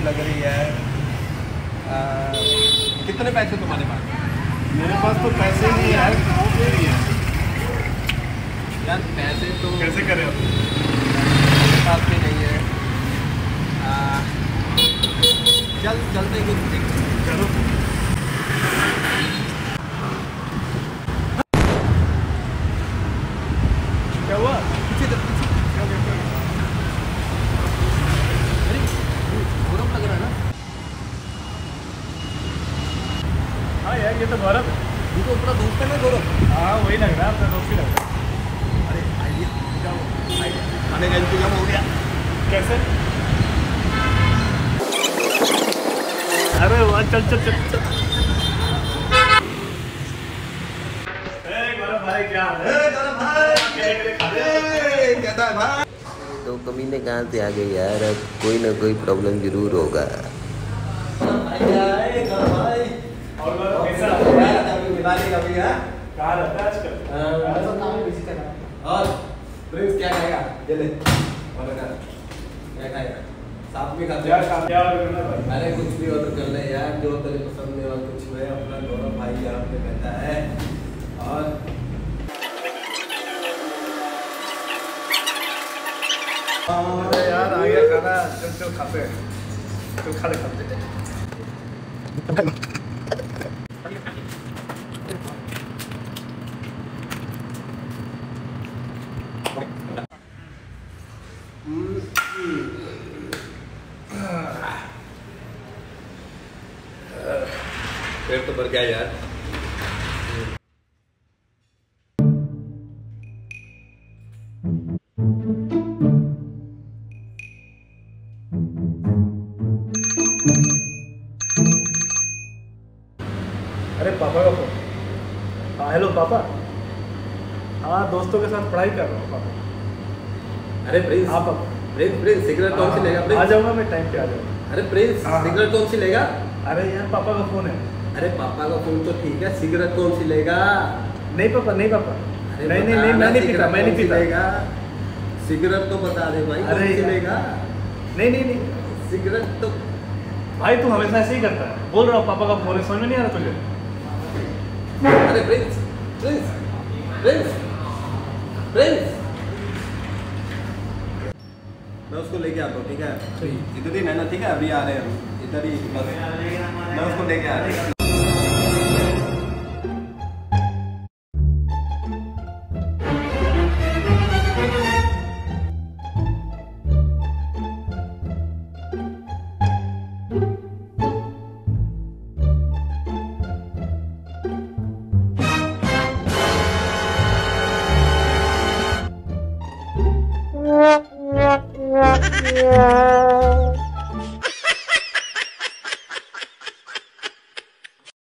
भी लग रही है। आ, कितने पैसे तुम्हारे पास? मेरे पास तो पैसे नहीं यार यार पैसे तो कैसे करें? आप पास भी नहीं है। हाँ यार ये तो भारत है। ये तो अपना दोस्त है ना गौरव। हाँ वही लग रहा है अपना दोस्त ही लग रहा है। अरे आइडिया क्या हुआ आइडिया खाने का इंतज़ाम हो गया। कैसे? अरे वाह चल चल चल चल। गौरव भाई क्या है? तो कमीने कहाँ से आ गए यार अब कोई ना कोई प्रॉब्लम ज़रूर होगा. और कैसा कभी दिवाली गौरव कैसा कहाँ रहता है आजकल मतलब काम में बिज़ी चल रहा है और प्रिंस क्या खाएगा चले ऑर्डर कर क्या खाएगा साथ में खाते क्या हैं क्या ऑर्डर करना भाई अरे कुछ भी ऑर्डर कर ले यार जो तेरे पसंद में और कुछ मैं अपना गौरव भाई यहाँ पे रहता है और अरे यार आ गया खाना चल चल खाते हैं चल खा ले खाते हैं पेट तो भर गया यार। अरे पापा का फ़ोन। हाँ हेलो पापा। हाँ दोस्तों के साथ पढ़ाई कर रहा हूँ पापा। अरे प्रिंस हाँ पापा। प्रिंस प्रिंस सिगरेट कौन सी लेगा आ जाऊँगा मैं टाइम पे आ जाऊँगा। अरे प्रिंस हाँ। सिगरेट कौन सी लेगा? अरे यार पापा का फ़ोन है। अरे पापा का फ़ोन तो ठीक है सिगरेट कौन सी लेगा नहीं पापा नहीं पापा। नहीं नहीं नहीं मैं नहीं पीता मैं नहीं पीता। लेगा सिगरेट तो बता दे भाई अरे लेगा नहीं नहीं नहीं। सिगरेट तो भाई तू हमेशा ऐसे ही करता है। बोल रहा हूँ पापा का फ़ोन समझ में नहीं आ रहा तुझे? अरे प्रिंस प्रिंस प्रिंस प्रिंस। मैं उसको लेके आता हूँ ठीक है? इधर ही रहना ठीक है? अभी आ रहे हैं हम। इधर ही मैं उसको लेके आ रहा हूँ। Yeah.